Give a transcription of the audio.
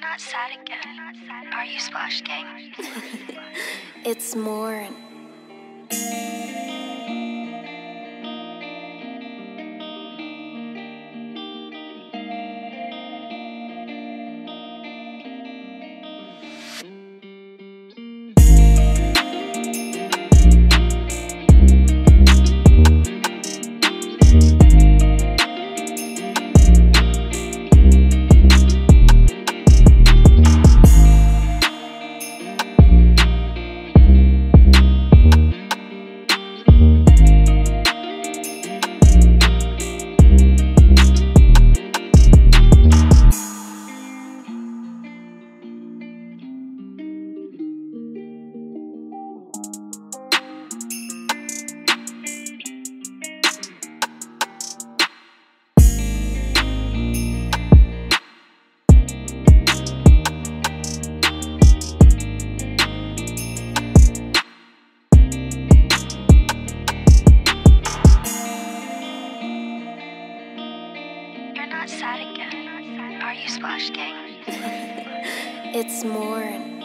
You're not sad again. Are you Splash Gang? It's more. Sad again. Are you Splash Gang? It's more.